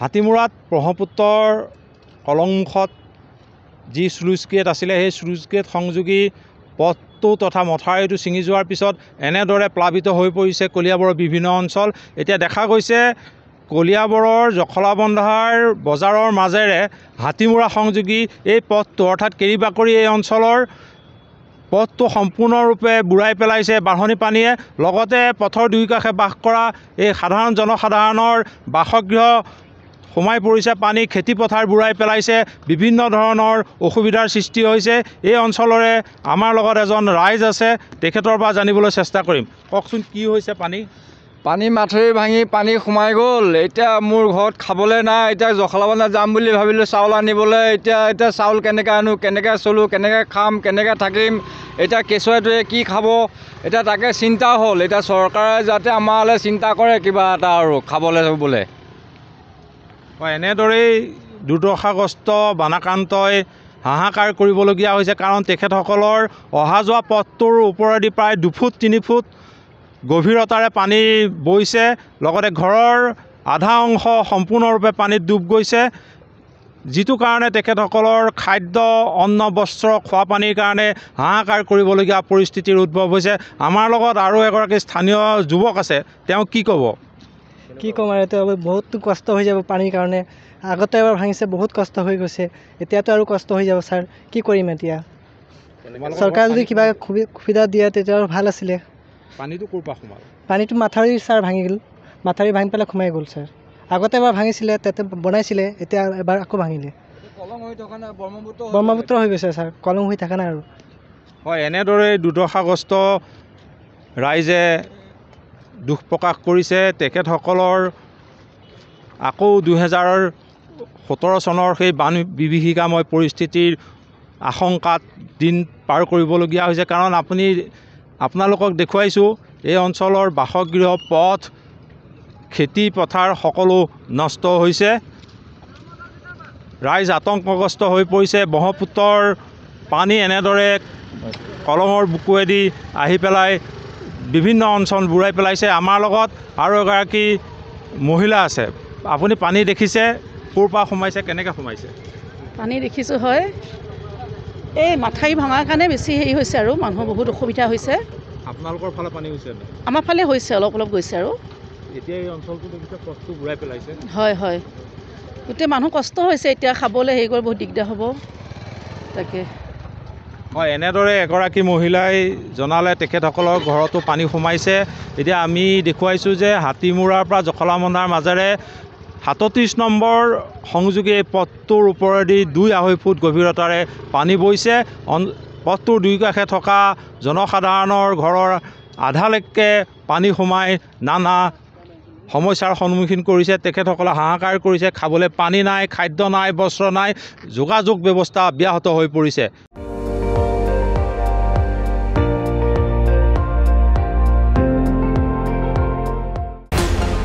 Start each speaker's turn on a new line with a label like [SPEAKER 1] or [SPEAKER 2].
[SPEAKER 1] হাতীমূৰাত ব্ৰহ্মপুত্ৰৰ কলংমুখত যি sluice gate আছিলে সেই শ্লুইচ গেট সংযোগী পথটো তথা মথাউৰিটো ছিঙি যোৱাৰ পিছত এনেদৰে প্লাৱিত হৈ পৰিছে কলিয়াবৰৰ বিভিন্ন অঞ্চল। এতিয়া দেখা গৈছে কলিয়াবৰৰ জখলাবন্ধাৰ বজাৰৰ মাজেৰে হাতীমূৰা সংযোগী এই পথটো। অৰ্থাৎ কেৰিবাকৰি এই অঞ্চলৰ পথটো সম্পূৰ্ণৰূপে বুৰাই পেলাইছে। বাঢ়নি পানীয়ে লগতে পথৰ দুয়ো কাষে বাস কৰা এই সাধাৰণ জনসাধাৰণৰ বাসগৃহ সোমাই পৰিছে পানী খেতিপথাৰ বুৰাই পেলাইছে বিভিন্ন ধৰণৰ অসুবিধাৰ সৃষ্টি হৈছে। এই অঞ্চলৰে আমাৰ লগত এজন ৰাইজ আছে তেখেতৰ পৰা জানিবলৈ চেষ্টা কৰিম। কওকচোন কি হৈছে পানী?
[SPEAKER 2] পানী মাঠৰি ভাঙি পানী সোমাই গ'ল। এতিয়া মোৰ ঘৰত খাবলৈ নাই এতিয়া জখলাবন্ধা যাম বুলি ভাবিলোঁ চাউল আনিবলৈ। এতিয়া এতিয়া চাউল কেনেকৈ আনো কেনেকৈ চলোঁ কেনেকৈ খাম কেনেকৈ থাকিম এতিয়া কেঁচুৱাটোৱে কি খাব? এতিয়া তাকে চিন্তা হ'ল। এতিয়া চৰকাৰে যাতে আমালৈ চিন্তা কৰে কিবা এটা আৰু খাবলৈ বোলে
[SPEAKER 1] এনেদৰেই দুৰ্দশাগ্ৰস্ত বানাক্ৰান্তই হাহাকাৰ কৰিবলগীয়া হৈছে কাৰণ তেখেতসকলৰ অহা যোৱা পথটোৰ ওপৰেদি প্ৰায় দুফুট তিনি ফুট গভীৰতাৰে পানী বৈছে লগতে ঘৰৰ আধা অংশ সম্পূৰ্ণৰূপে পানীত ডুব গৈছে। যিটো কাৰণে তেখেতসকলৰ খাদ্য অন্ন বস্ত্ৰ খোৱা পানীৰ কাৰণে হাহাকাৰ কৰিবলগীয়া পৰিস্থিতিৰ উদ্ভৱ হৈছে। আমাৰ লগত আৰু এগৰাকী স্থানীয় যুৱক আছে তেওঁ কি ক'ব?
[SPEAKER 3] কি ক'ম আৰু এতিয়া বহুত কষ্ট হৈ যাব পানীৰ কাৰণে। আগতে এবাৰ ভাঙিছে বহুত কষ্ট হৈ গৈছে। এতিয়াতো আৰু কষ্ট হৈ যাব ছাৰ। কি কৰিম এতিয়া? চৰকাৰে যদি কিবা সুবি- সুবিধা দিয়ে তেতিয়া আৰু ভাল আছিলে।
[SPEAKER 1] পানীটো ক'ৰ পৰা সোমাল?
[SPEAKER 3] পানীটো মাথাউৰি ছাৰ ভাঙি গ'ল। মাথাউৰি ভাঙি পেলাই সোমাই গ'ল ছাৰ। আগতে এবাৰ ভাঙিছিলে তাতে বনাইছিলে এতিয়া এবাৰ আকৌ ভাঙিলে।
[SPEAKER 2] কলং হৈ থকা নাই ব্ৰহ্মপুত্ৰ
[SPEAKER 3] হৈ গৈছে ছাৰ। কলম হৈ থকা নাই আৰু।
[SPEAKER 1] হয় এনেদৰে দুৰ্দশাগ্ৰস্ত ৰাইজে দুখ প্ৰকাশ কৰিছে তেখেতসকলৰ আকৌ দুহেজাৰ সোতৰ চনৰ সেই বান বিভীষিকাময় পৰিস্থিতিৰ আশংকাত দিন পাৰ কৰিবলগীয়া হৈছে। কাৰণ আপুনি আপোনালোকক দেখুৱাইছোঁ এই অঞ্চলৰ বাসগৃহ পথ খেতি পথাৰ সকলো নষ্ট হৈছে। ৰাইজ আতংকগ্ৰস্ত হৈ পৰিছে। ব্ৰহ্মপুত্ৰৰ পানী এনেদৰে কলঙৰ বুকুৱেদি আহি পেলাই বিভিন্ন অঞ্চল বুৰাই পেলাইছে। আমাৰ লগত আৰু এগৰাকী মহিলা আছে। আপুনি পানী দেখিছে ক'ৰ পৰা সোমাইছে কেনেকৈ সোমাইছে?
[SPEAKER 4] পানী দেখিছোঁ হয়। এই মাথাউৰি ভঙাৰ কাৰণে বেছি হেৰি হৈছে আৰু মানুহৰ বহুত অসুবিধা হৈছে।
[SPEAKER 1] আপোনালোকৰ ফালে পানী হৈছে
[SPEAKER 4] আমাৰ ফালে হৈছে অলপ অলপ গৈছে আৰু।
[SPEAKER 1] এতিয়া এই অঞ্চলটো দেখিছে পথটো বুৰাই পেলাইছে।
[SPEAKER 4] হয় হয়। গোটেই মানুহ কষ্ট হৈছে এতিয়া খাবলৈ হেৰি কৰি বহুত দিগদাৰ হ'ব। তাকে।
[SPEAKER 1] হয় এনেদৰে এগৰাকী মহিলাই জনালে তেখেতসকলৰ ঘৰতো পানী সোমাইছে। এতিয়া আমি দেখুৱাইছোঁ যে হাতীমূৰাৰ পৰা জখলাবন্ধাৰ মাজেৰে সাতত্ৰিছ নম্বৰ সংযোগী এই পথটোৰ ওপৰেদি দুই আঢ়ৈ ফুট গভীৰতাৰে পানী বৈছে পথটোৰ দুই কাষে থকা জনসাধাৰণৰ ঘৰৰ আধালৈকে পানী সোমাই নানা সমস্যাৰ সন্মুখীন কৰিছে। তেখেতসকলে হাহাকাৰ কৰিছে। খাবলৈ পানী নাই খাদ্য নাই বস্ত্ৰ নাই যোগাযোগ ব্যৱস্থা ব্যাহত হৈ পৰিছে।